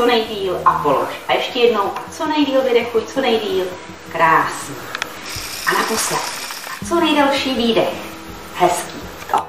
co nejdíl a polož. A ještě jednou, a co nejdíl vydechuj, co nejdíl. Krásný. A naposled, a co nejdelší výdech. Hezký. To.